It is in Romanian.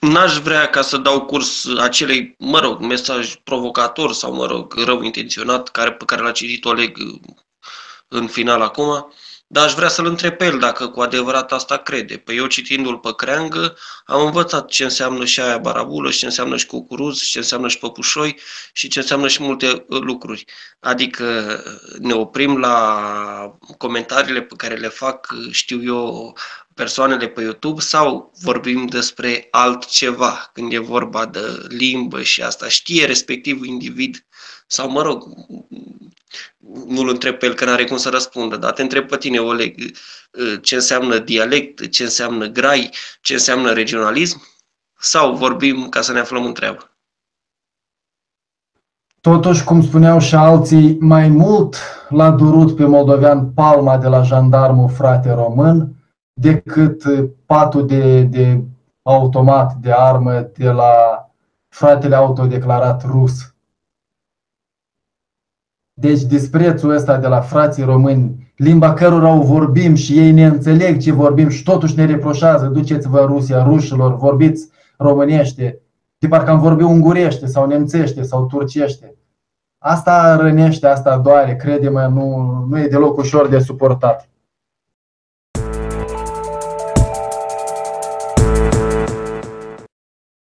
n-aș vrea ca să dau curs acelei, mă rog, mesaj provocator sau, mă rog, rău intenționat care, pe care l-a citit Oleg în final acum, dar aș vrea să-l întreb pe el dacă cu adevărat asta crede. Păi eu citindu-l pe creangă am învățat ce înseamnă și aia barabulă, și ce înseamnă și cucuruz, și ce înseamnă și păpușoi și ce înseamnă și multe uh, lucruri. Adică ne oprim la comentariile pe care le fac, știu eu, persoanele pe YouTube sau vorbim despre altceva când e vorba de limbă și asta știe respectivul individ sau mă rog, nu-l întreb pe el că n-are cum să răspundă, dar te întreb pe tine, Oleg, ce înseamnă dialect, ce înseamnă grai, ce înseamnă regionalism sau vorbim ca să ne aflăm în treabă? Totuși, cum spuneau și alții, mai mult l-a durut pe moldovean palma de la jandarmul frate român decât patul de, de automat, de armă de la fratele autodeclarat rus. Deci disprețul ăsta de la frații români, limba cărora o vorbim și ei ne înțeleg ce vorbim și totuși ne reproșează, duceți-vă Rusia, rușilor, vorbiți românește, de parcă am vorbit ungurește sau nemțește sau turcește. Asta rănește, asta doare, crede-mă, nu, nu e deloc ușor de suportat.